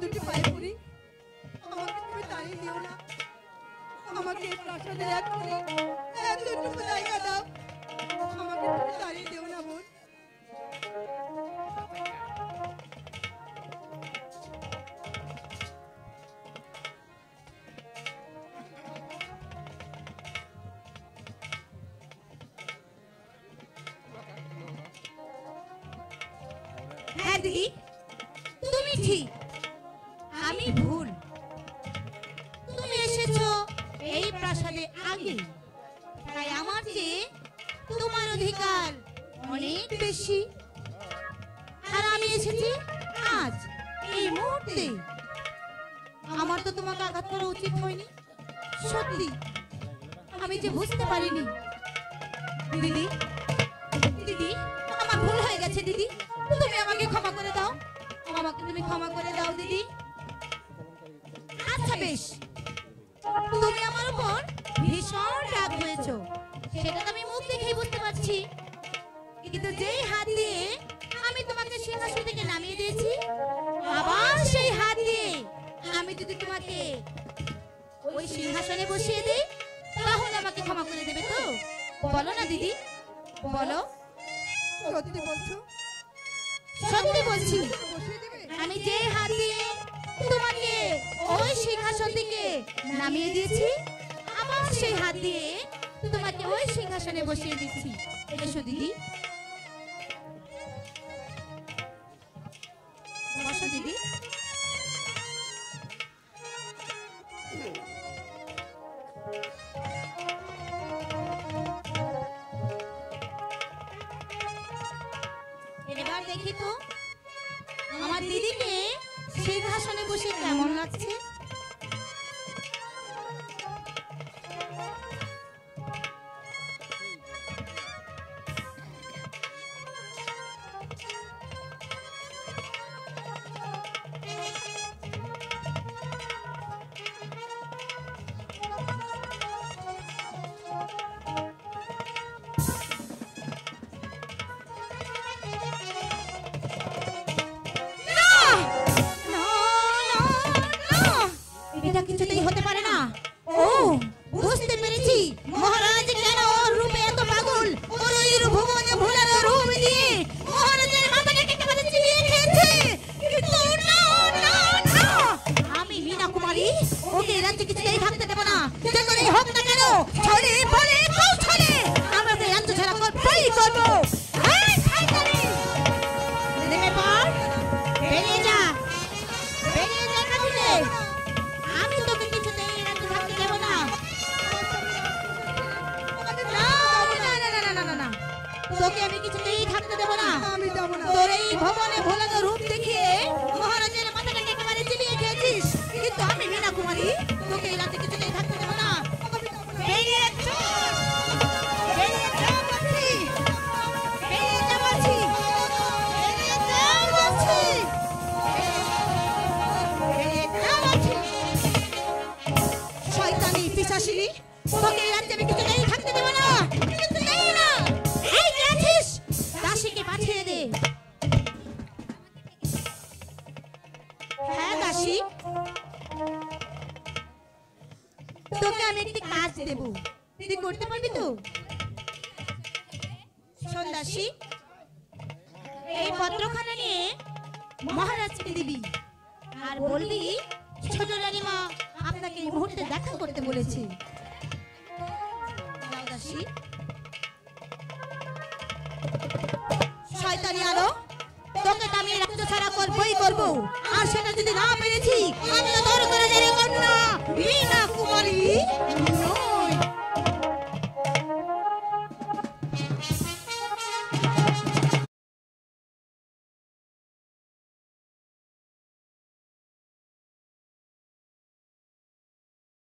তোমার দুটি পায়ে পড়ি আমাকে তুমি তাড়িয়ে দিও না আমাকে এই প্রাসাদের এক কোণে এতটুকু জায়গা দাও আমাকে তুমি তাড়িয়ে দিও না বোন হ্যাঁ দিদি তুমি ঠিক আমি ভুল। তুমি এসেছ এই প্রাসাদে আগে তাই আমার যে তোমার অধিকার অনেক বেশি। আর আমি এসেছি আজ, এই মুহূর্তে। আমার তো তোমাকে আঘাত করা উচিত হয়নি। সত্যি, আমি যে বুঝতে পারিনি। দিদি দিদি, আমার ভুল হয়ে গেছে, দিদি। তুমি আমাকে ক্ষমা করে দাও। আমাকে তুমি ক্ষমা করে দাও, দিদি। বেশ। তুমি আমার উপর ভীষণ রাগ হয়েছো। সেটা তো আমি মুখ দেখেই বুঝতে পারছি। কিন্তু যেই হাত দিয়ে আমি তোমাকে সিংহাসন থেকে নামিয়ে দিয়েছি আবার সেই হাত দিয়ে আমি যদি তোমাকে ওই সিংহাসনে বসিয়ে দিই তাহলে আমাকে ক্ষমা করে দেবে তো? বলো না দিদি। বলো। সত্যি বলছো? সত্যি বলছি। আমি যে হাত দিয়ে তোমাকে ওই সিংহাসন থেকে নামিয়ে দিয়েছি। আমার সেই হাত দিয়ে তোমাকে ওই সিংহাসনে বসিয়ে দিচ্ছি। এসো দিদি। বসো দিদি। বসে কেমন লাগছে? কুমারী, তোকে এই রাতে কিছুতেই থাকতে দেব না। বেরিয়ে শয়তানি পিসাশিনী তোকে এই রাজ্যে আমি কিছুতেই পত্রখানা নিয়ে মহারাজকে দিবি। আর বলবি, ছোট রানীমা, আপনাকে এই মুহূর্তে দেখা করতে বলেছে। শয়তানি আলো, তোকে আমি করব। আর সেটা যদি না পেরেছি, আমি তো তোর করে কন্যা, বিনা কুমারী।